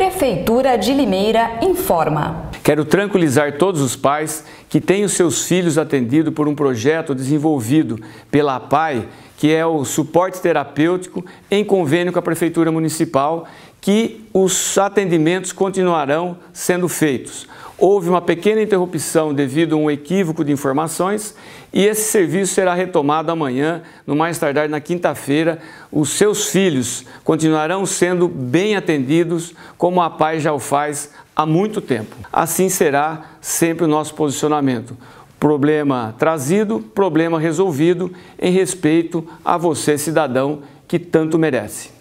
Prefeitura de Limeira informa. Quero tranquilizar todos os pais que têm os seus filhos atendidos por um projeto desenvolvido pela APAI, que é o suporte terapêutico em convênio com a Prefeitura Municipal, que os atendimentos continuarão sendo feitos. Houve uma pequena interrupção devido a um equívoco de informações e esse serviço será retomado amanhã, no mais tardar na quinta-feira. Os seus filhos continuarão sendo bem atendidos, como a PAI já o faz há muito tempo. Assim será sempre o nosso posicionamento. Problema trazido, problema resolvido em respeito a você, cidadão, que tanto merece.